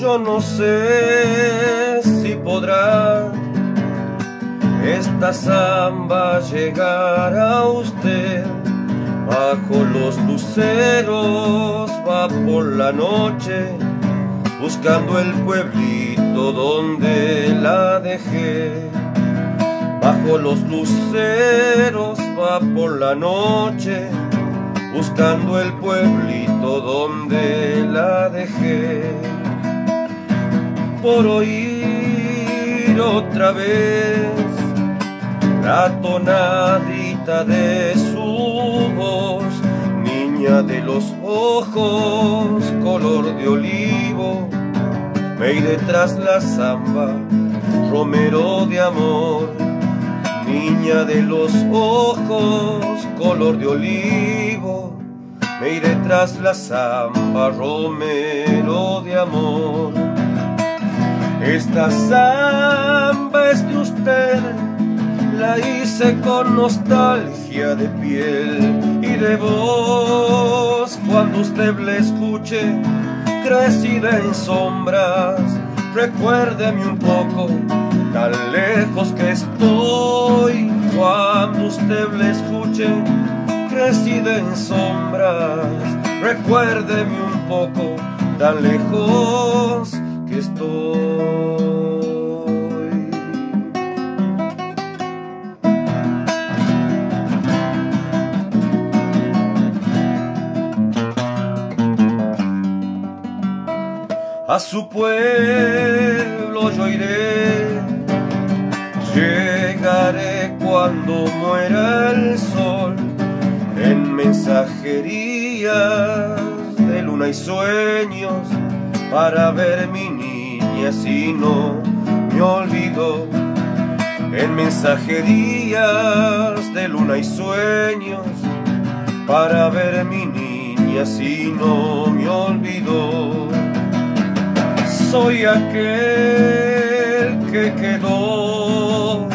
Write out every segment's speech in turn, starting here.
Yo no sé si podrá esta samba llegar a usted. Bajo los luceros va por la noche, buscando el pueblito donde la dejé. Bajo los luceros va por la noche, buscando el pueblito donde la dejé. Por oír otra vez la tonadita de su voz, niña de los ojos, color de olivo, me iré tras la zamba, romero de amor, niña de los ojos, color de olivo, me iré tras la zamba, romero de amor. Esta samba es de usted la hice con nostalgia de piel y de voz. Cuando usted le escuche, crecida en sombras, recuérdeme un poco, tan lejos que estoy. Cuando usted le escuche, crecida en sombras, recuérdeme un poco, tan lejos estoy. a su pueblo yo iré, llegaré cuando muera el sol, en mensajerías de luna y sueños, para ver mi niña si no me olvido, en mensajerías de luna y sueños, para ver mi niña si no me olvido. Soy aquel que quedó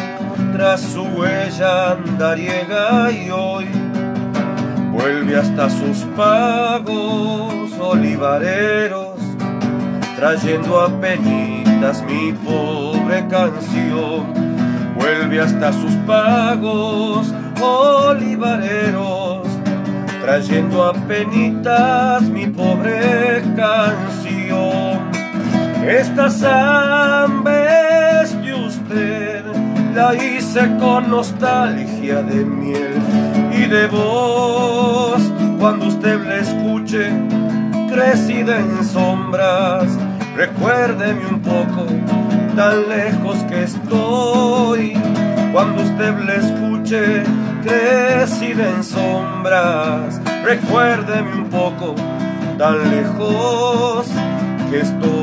tras su huella andariega y hoy vuelve hasta sus pagos olivareros, trayendo a penitas mi pobre canción. Vuelve hasta sus pagos olivareros, trayendo a penitas mi pobre canción. Esta samba es de usted, la hice con nostalgia de miel y de voz. Cuando usted la escuche, crecida en sombras, recuérdeme un poco, tan lejos que estoy. Cuando usted la escuche, crecida en sombras, recuérdeme un poco, tan lejos que estoy.